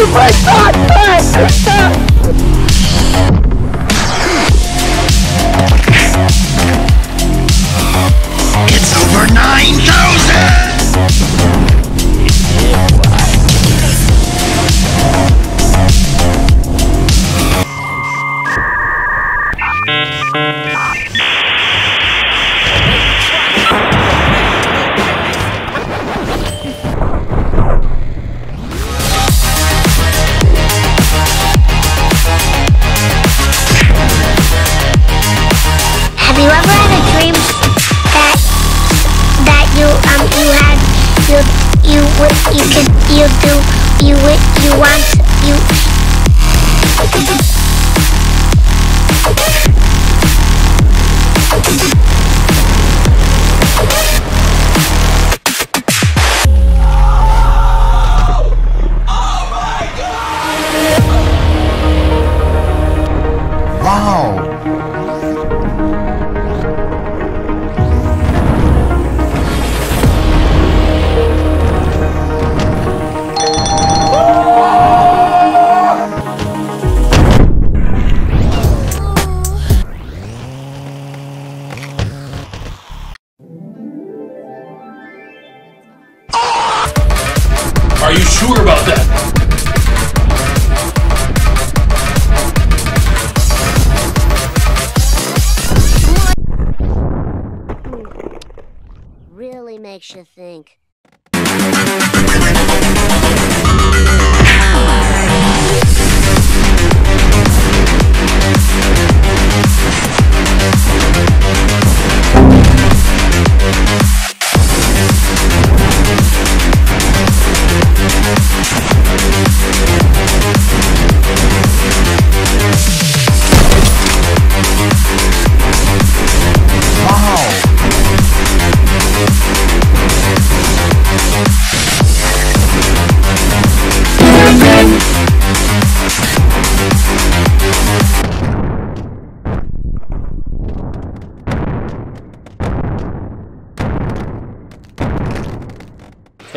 the brakes you ever had a dream that that you um you had you you you could you do you you want Are you sure about that? really makes you think.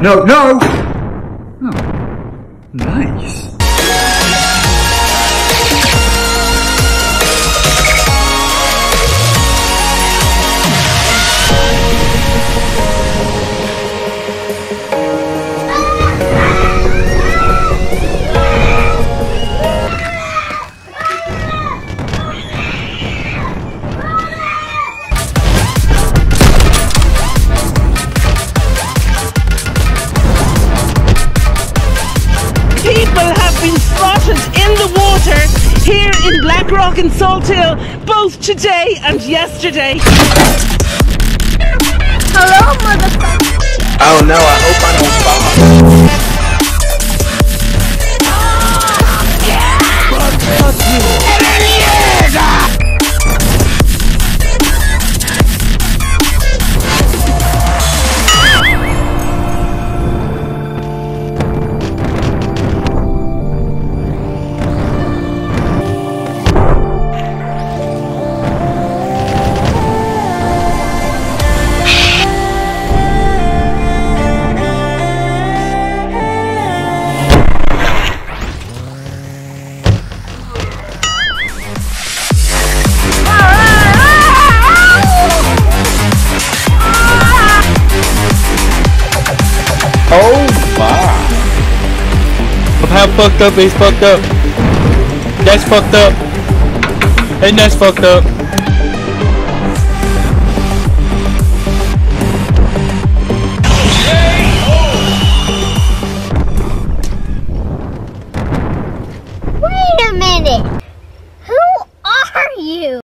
No, no! Spotted in the water here in Blackrock and Salt Hill both today and yesterday. Hello, motherfucker. Oh no, I hope I don't how fucked up he's fucked up. That's fucked up. And that's fucked up.